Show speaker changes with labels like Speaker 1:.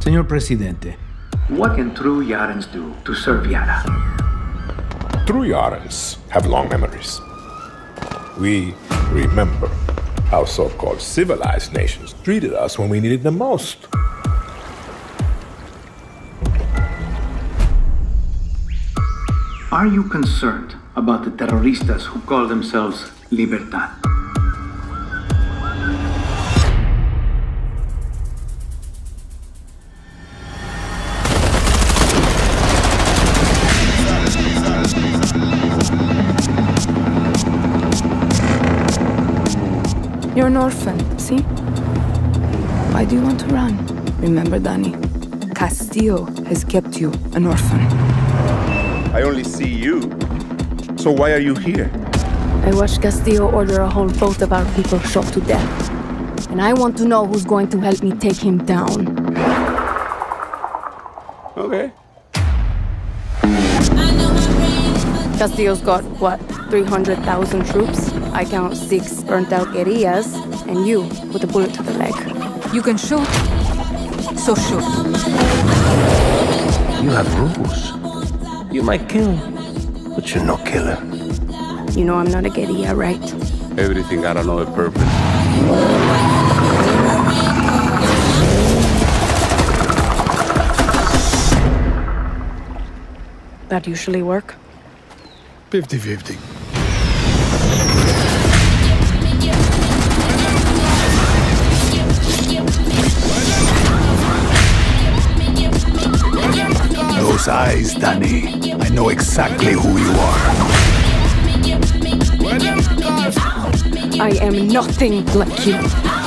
Speaker 1: Señor Presidente,
Speaker 2: what can true Yarans do to serve Yara?
Speaker 3: True Yarans have long memories. We remember how so-called civilized nations treated us when we needed them most.
Speaker 2: Are you concerned about the terroristas who call themselves Libertad?
Speaker 4: You're an orphan, see? Why do you want to run? Remember, Dani, Castillo has kept you an orphan.
Speaker 5: I only see you. So why are you here?
Speaker 4: I watched Castillo order a whole boat of our people shot to death. And I want to know who's going to help me take him down.
Speaker 5: Okay.
Speaker 4: Castillo's got, what, 300,000 troops? I count six burnt out guerrillas, and you with a bullet to the leg.
Speaker 6: You can shoot, so shoot.
Speaker 7: You have rules. You might kill, but you're no killer.
Speaker 4: You know I'm not a guerrilla, right?
Speaker 5: Everything got another purpose.
Speaker 4: That usually work?
Speaker 8: 50 Those eyes, Dani. I know exactly who you are.
Speaker 4: I am nothing like you.